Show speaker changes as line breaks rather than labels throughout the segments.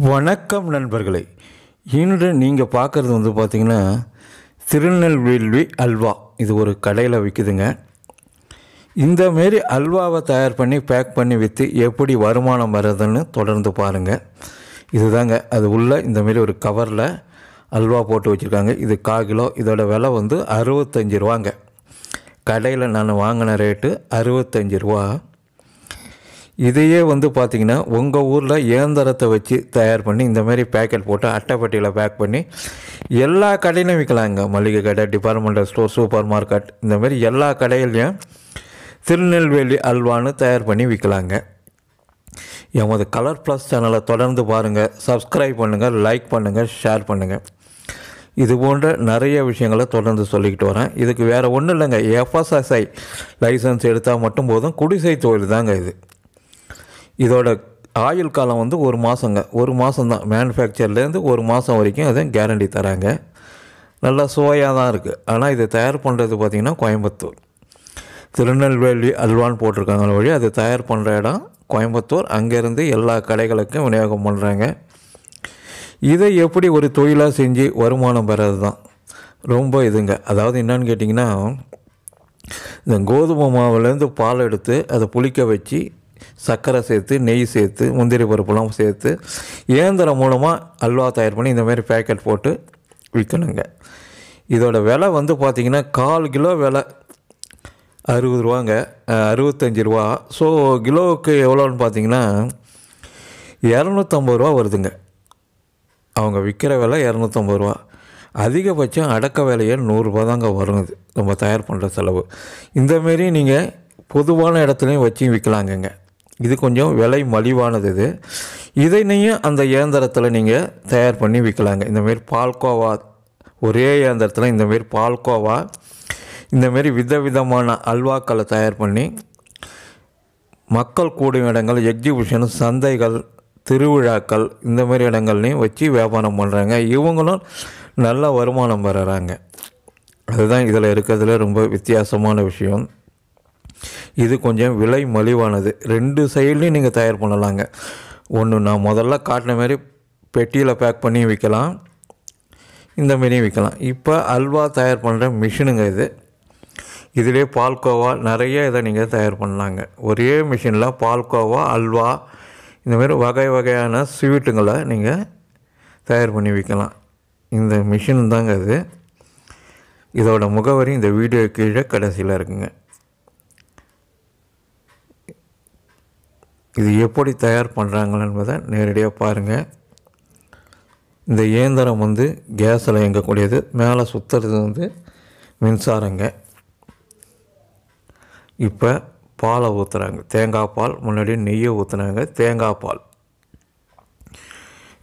வணக்கம் நண்பர்களே. இன்று நீங்கள் பார்க்குறது வந்து பார்த்திங்கன்னா திருநெல்வேலி அல்வா. இது ஒரு கடையில் விற்குதுங்க இந்த மாரி அல்வாவை தயார் பண்ணி பேக் பண்ணி விற்று எப்படி வருமானம் வருதுன்னு தொடர்ந்து பாருங்கள் இதுதாங்க. அது உள்ள இந்த மாரி ஒரு கவரில் அல்வா போட்டு வச்சுருக்காங்க. இது கால் கிலோ. இதோட விலை வந்து அறுபத்தஞ்சி ரூபாங்க. கடையில் நான் வாங்கின ரேட்டு அறுபத்தஞ்சி ரூபா. இதையே வந்து பார்த்திங்கன்னா உங்கள் ஊரில் இயந்திரத்தை வச்சு தயார் பண்ணி இந்த மாதிரி பேக்கெட் போட்டு அட்டைப்பட்டியில் பேக் பண்ணி எல்லா கடையிலும் விற்கலாங்க மளிகை கடை டிபார்ட்மெண்டல் ஸ்டோர் சூப்பர் மார்க்கெட் இந்த மாதிரி எல்லா கடையிலையும் திருநெல்வேலி அல்வான்னு தயார் பண்ணி விற்கலாங்க எமது கலர் ப்ளஸ் சேனலை தொடர்ந்து பாருங்கள் சப்ஸ்கிரைப் பண்ணுங்கள் லைக் பண்ணுங்கள் ஷேர் பண்ணுங்கள் இது போன்ற நிறைய விஷயங்களை தொடர்ந்து சொல்லிக்கிட்டு வரேன். இதுக்கு வேறு ஒன்றும் இல்லைங்க. எஃப்எஸ்எஸ்ஐ லைசன்ஸ் எடுத்தால் மட்டும் போதும். குடிசை தொழில் தாங்க இது. இதோட ஆயுள் காலம் வந்து ஒரு மாதங்க ஒரு மாதம் தான் மேனுஃபேக்சர்லேருந்து ஒரு மாதம் வரைக்கும் அதை கேரண்டி தராங்க. நல்லா சுவையாக தான் இருக்குது ஆனால் இதை தயார் பண்ணுறது பார்த்திங்கன்னா கோயம்புத்தூர். திருநெல்வேலி அல்வான்னு போட்டிருக்காங்க வழி அதை தயார் பண்ணுற இடம் கோயம்புத்தூர். அங்கேருந்து எல்லா கடைகளுக்கும் விநியோகம் பண்ணுறாங்க இதை எப்படி ஒரு தொழிலாக செஞ்சு வருமானம் பெறது தான் ரொம்ப இதுங்க. அதாவது என்னன்னு கேட்டிங்கன்னா இந்த கோதுமை மாவுலேருந்து பால் எடுத்து அதை புளிக்க வச்சு சர்க்கரை சேர்த்து நெய் சேர்த்து முந்திரி பருப்புலாம் சேர்த்து இயந்திரம் மூலமாக அல்வா தயார் பண்ணி இந்தமாரி பேக்கெட் போட்டு விற்கணுங்க. இதோட விலை வந்து பார்த்திங்கன்னா கால் கிலோ விலை அறுபது ரூபாங்க. அறுபத்தஞ்சி ரூபா. ஸோ கிலோவுக்கு எவ்வளோன்னு பார்த்தீங்கன்னா இரநூத்தம்பது ரூபா வருதுங்க. அவங்க விற்கிற விலை இரநூத்தம்பது ரூபா. அதிகபட்சம் அடக்க விலையே நூறுரூபா தாங்க வரும் இது நம்ம தயார் பண்ணுற செலவு. இந்தமாரி நீங்கள் பொதுவான இடத்துலையும் வச்சு விற்கலாங்கங்க இது கொஞ்சம் விலை மலிவானது இது. இதனையும் அந்த இயந்திரத்தில் நீங்கள் தயார் பண்ணி விற்கலாங்க இந்தமாரி பால்கோவா ஒரே இயந்திரத்தில் இந்தமாரி பால்கோவா இந்தமாரி விதவிதமான அல்வாக்களை தயார் பண்ணி மக்கள் கூடும் இடங்கள் எக்ஸிபிஷன் சந்தைகள் திருவிழாக்கள் இந்த மாதிரி இடங்கள்லையும் வச்சு வியாபாரம் பண்ணுறாங்க இவங்களும் நல்ல வருமானம் பெறுறாங்க. அதுதான் இதில் இருக்கிறதுல ரொம்ப வித்தியாசமான விஷயம். இது கொஞ்சம் விலை மலிவானது. ரெண்டு சைட்லையும் நீங்கள் தயார் பண்ணலாங்க. ஒன்று நான் முதல்ல காட்டின மாதிரி பெட்டியில் பேக் பண்ணி விற்கலாம் இந்த மாரியும் விற்கலாம் இப்போ அல்வா தயார் பண்ணுற மிஷினுங்க இது. இதிலே பால்கோவா நிறைய இதை நீங்கள் தயார் பண்ணலாங்க. ஒரே மிஷினில் பால்கோவா அல்வா இந்தமாரி வகை வகையான ஸ்வீட்டுங்களை நீங்கள் தயார் பண்ணி விற்கலாம் இந்த மிஷின் தாங்க இது. இதோட முகவரி இந்த வீடியோ கீழே கடைசியில் இருக்குங்க. இது எப்படி தயார் பண்ணுறாங்க என்பதை நேரடியாக பாருங்கள் இந்த இயந்திரம் வந்து கேஸில் இயங்கக்கூடியது. மேலே சுற்றுறது வந்து மின்சாரங்க. இப்போ பாலை ஊற்றுறாங்க தேங்காய் பால் முன்னாடி நெய்யை ஊற்றுனாங்க தேங்காய் பால்.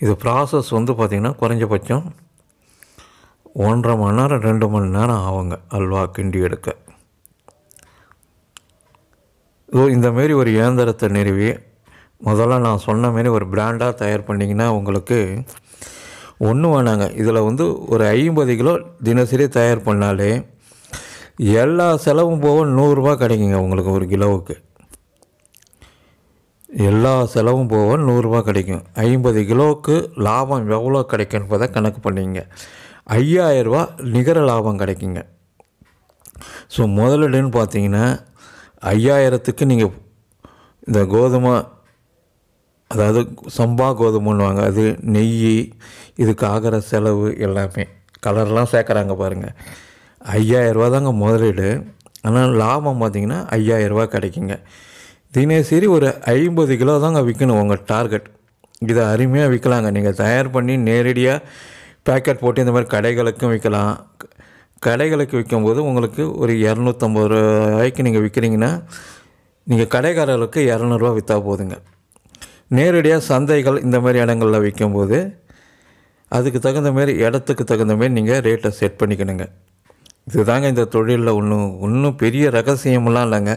இது ப்ராசஸ் வந்து பார்த்திங்கன்னா குறைஞ்சபட்சம் ஒன்றரை மணி நேரம் ரெண்டு மணி நேரம் ஆகுங்க. அல்வா கிண்டி எடுக்க. ஸோ இந்த மாரி ஒரு இயந்திரத்தை நிறுவி முதல்ல நான் சொன்ன மாரி ஒரு பிராண்டாக தயார் பண்ணிங்கன்னா உங்களுக்கு ஒன்றும் வேணாங்க. இதில் வந்து ஒரு ஐம்பது கிலோ தினசரி தயார் பண்ணாலே எல்லா செலவும் போக நூறுரூவா கிடைக்குங்க உங்களுக்கு ஒரு கிலோவுக்கு. எல்லா செலவும் போக நூறுரூவா கிடைக்கும். ஐம்பது கிலோவுக்கு லாபம் எவ்வளோ கிடைக்கும் என்பதை கணக்கு பண்ணிங்க. ஐயாயிரரூபா நிகர லாபம் கிடைக்குங்க. ஸோ முதலீடுன்னு பார்த்தீங்கன்னா ஐயாயிரத்துக்கு நீங்கள் இந்த கோதுமை அதாவது சம்பா கோதுமைன்னுவாங்க அது நெய் இதுக்கு ஆகிற செலவு எல்லாமே. கலர்லாம் சேர்க்குறாங்க பாருங்கள் ஐயாயிரரூவா தாங்க முதலீடு. ஆனால் லாபம் பார்த்திங்கன்னா ஐயாயிரரூவா கிடைக்குங்க. தினசரி ஒரு ஐம்பது கிலோ தாங்க விற்கணும் உங்கள் டார்கெட். இதை அருமையாக விற்கலாங்க நீங்கள் தயார் பண்ணி நேரடியாக பேக்கெட் போட்டு இந்த மாதிரி கடைகளுக்கும் விற்கலாம் கடைகளுக்கு விற்கும்போது உங்களுக்கு ஒரு இரநூத்தம்பது ரூபாய்க்கு நீங்கள் விற்கிறீங்கன்னா நீங்கள் கடைக்காரர்களுக்கு இரநூறுவா விற்றா போதுங்க. நேரடியாக சந்தைகள் இந்த மாதிரி இடங்களில் விற்கும்போது அதுக்கு தகுந்த மாதிரி இடத்துக்கு தகுந்த மாதிரி நீங்கள் ரேட்டை செட் பண்ணிக்கணுங்க. இதுதாங்க இந்த தொழிலில் ஒன்றும் ஒன்றும் பெரிய ரகசியமெல்லாம் இல்லைங்க.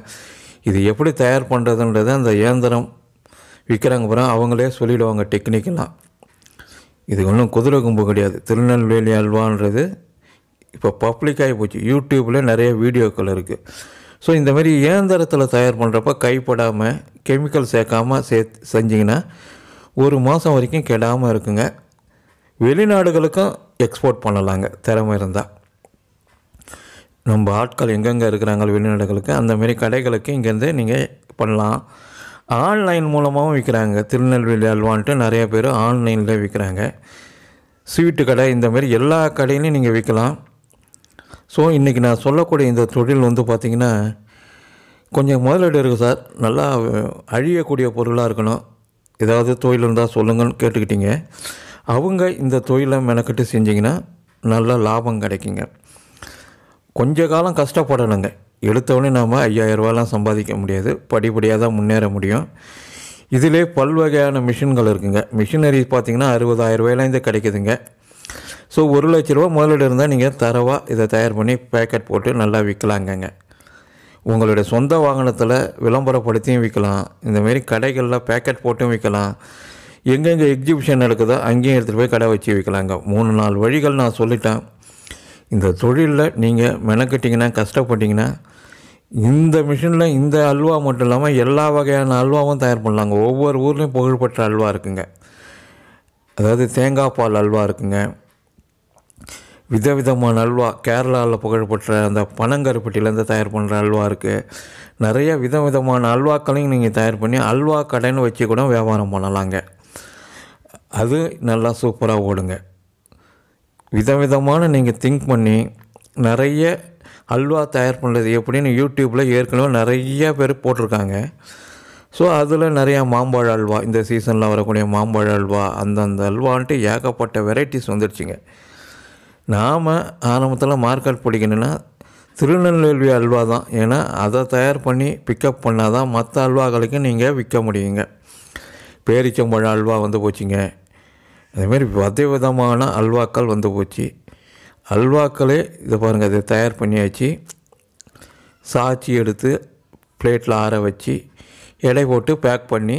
இது எப்படி தயார் பண்ணுறதுன்றது அந்த இயந்திரம் விற்கிறாங்க பிறகு அவங்களே சொல்லிவிடுவாங்க டெக்னிக்கெல்லாம். இது ஒன்றும் குதிரை கும்பு கிடையாது. திருநெல்வேலி அல்வான்றது இப்போ பப்ளிக்காகி போச்சு. யூடியூப்பில் நிறைய வீடியோக்கள் இருக்குது ஸோ இந்த மாதிரி இயந்திரத்தில் தயார் பண்ணுறப்ப கைப்படாமல் கெமிக்கல் சேர்க்காமல் சே செஞ்சிங்கன்னா ஒரு மாதம் வரைக்கும் கெடாமல் இருக்குங்க. வெளிநாடுகளுக்கும் எக்ஸ்போர்ட் பண்ணலாங்க. திறமை இருந்தால் நம்ம ஆட்கள் எங்கெங்கே இருக்கிறாங்க வெளிநாடுகளுக்கு அந்தமாரி கடைகளுக்கு இங்கேருந்து நீங்கள் பண்ணலாம். ஆன்லைன் மூலமாகவும் விற்கிறாங்க திருநெல்வேலி அல்வான்ட்டு நிறைய பேர் ஆன்லைனில் விற்கிறாங்க ஸ்வீட்டு கடை இந்த மாதிரி எல்லா கடையிலையும் நீங்கள் விற்கலாம் ஸோ இன்றைக்கி நான் சொல்லக்கூடிய இந்த தொழில் வந்து பார்த்திங்கன்னா கொஞ்சம் முதலீடு இருக்குது சார். நல்லா அழியக்கூடிய பொருளாக இருக்கணும். ஏதாவது தொழில் இருந்தால் சொல்லுங்கன்னு கேட்டுக்கிட்டீங்க. அவங்க இந்த தொழிலை மெனக்கிட்டு செஞ்சிங்கன்னா நல்ல லாபம் கிடைக்குங்க. கொஞ்ச காலம் கஷ்டப்படணுங்க. எடுத்தவொடனே நாம் ஐயாயிரரூவாலாம் சம்பாதிக்க முடியாது. படிப்படியாக தான் முன்னேற முடியும். இதிலே பல்வகையான மிஷின்கள் இருக்குங்க. மிஷினரி பார்த்திங்கன்னா அறுபதாயிரம் ரூபாயிலேருந்து கிடைக்குதுங்க. ஸோ ஒரு லட்ச ரூபா முதலீடு இருந்தால் நீங்கள் தரவாக இதை தயார் பண்ணி பேக்கெட் போட்டு நல்லா விற்கலாங்கங்க உங்களுடைய சொந்த வாகனத்தில் விளம்பரப்படுத்தியும் விற்கலாம் இந்தமாரி கடைகளில் பேக்கெட் போட்டும் விற்கலாம் எங்கெங்கே எக்ஸிபிஷன் நடக்குதோ அங்கேயும் எடுத்துகிட்டு போய் கடை வச்சு விற்கலாங்க மூணு நாலு வழிகள் நான் சொல்லிட்டேன். இந்த தொழிலில் நீங்கள் மெனக்கட்டிங்கன்னா கஷ்டப்பட்டீங்கன்னா இந்த மிஷினில் இந்த அல்வா மட்டும் இல்லாமல் எல்லா வகையான அல்வாவும் தயார் பண்ணலாங்க. ஒவ்வொரு ஊர்லேயும் புகழ்பெற்ற அல்வா இருக்குங்க. அதாவது தேங்காய் பால் அல்வா இருக்குங்க. விதவிதமான அல்வா கேரளாவில் புகழ்பெற்ற அந்த பனங்கருப்பட்டியிலேருந்து தயார் பண்ணுற அல்வா இருக்குது நிறைய விதவிதமான அல்வாக்களையும் நீங்கள் தயார் பண்ணி அல்வா கடைன்னு வச்சு கூட வியாபாரம் பண்ணலாங்க. அது நல்லா சூப்பராக ஓடுங்க. விதவிதமான நீங்கள் திங்க் பண்ணி நிறைய அல்வா தயார் பண்ணுறது எப்படின்னு யூடியூப்பில் ஏற்கனவே நிறைய பேர் போட்டிருக்காங்க. ஸோ அதில் நிறையா மாம்பழ அல்வா இந்த சீசனில் வரக்கூடிய மாம்பழ அல்வா அந்தந்த அல்வான்ட்டு ஏகப்பட்ட வெரைட்டிஸ் வந்துடுச்சுங்க நாம் ஆரம்பத்தில் மார்க்கெட் பிடிக்கணுன்னா திருநெல்வேலி அல்வா தான். ஏன்னா அதை தயார் பண்ணி பிக்கப் பண்ணால் தான் மற்ற அல்வாக்களுக்கு நீங்கள் விற்க முடியுங்க. பேரிச்சம்பழ அல்வா வந்து போச்சுங்க. அதேமாரி வித விதமான அல்வாக்கள் வந்து போச்சு. அல்வாக்களே இதை பாருங்கள் இதை தயார் பண்ணியாச்சு. சாச்சி எடுத்து பிளேட்டில் ஆற வச்சு எடை போட்டு பேக் பண்ணி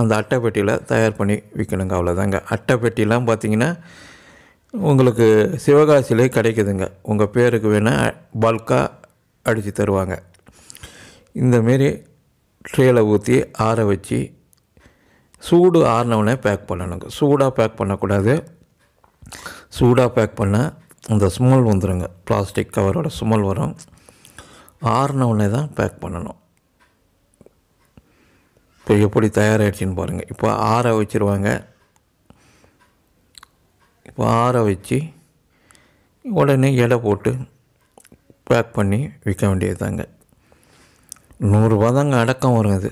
அந்த அட்டைப்பெட்டியில் தயார் பண்ணி விற்கணுங்க அவ்வளோதாங்க அட்டைப்பெட்டிலாம் பார்த்திங்கன்னா உங்களுக்கு சிவகாசியிலே கிடைக்குதுங்க. உங்கள் பேருக்கு வேணால் பல்காக அடித்து தருவாங்க. இந்தமாரி ட்ரேயில் ஊற்றி ஆற வச்சு சூடு ஆறினவுடனே பேக் பண்ணணுங்க. சூடாக பேக் பண்ணக்கூடாது. சூடாக பேக் பண்ணால் அந்த ஸ்மெல் வந்துடுங்க பிளாஸ்டிக் கவரோட ஸ்மெல் வரும். ஆறினவுடனே தான் பேக் பண்ணணும். இப்போ எப்படி தயாராகிடுச்சின்னு பாருங்கள் இப்போ ஆற வச்சுருவாங்க. இப்போ ஆற வச்சு உடனே எடை போட்டு பேக் பண்ணி விற்க வேண்டியது தாங்க நூறுரூவா தாங்க அடக்கம் வரும் அது.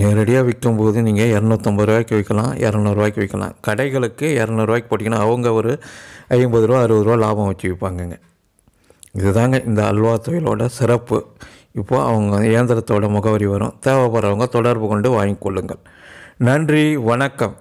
நேரடியாக விற்கும்போது நீங்கள் இரநூத்தம்பது ரூபாய்க்கு விற்கலாம் இரநூறுவாய்க்கு விற்கலாம். கடைகளுக்கு இரநூறுவாய்க்கு போட்டிங்கன்னா அவங்க ஒரு ஐம்பது ரூபா அறுபது ரூபா லாபம் வச்சு விற்பாங்கங்க. இதுதாங்க இந்த அல்வா தொழிலோட சிறப்பு. இப்போ அவங்க இயந்திரத்தோட முகவரி வரும். தேவைப்படுறவங்க தொடர்பு கொண்டு வாங்கிக்கொள்ளுங்கள் நன்றி வணக்கம்.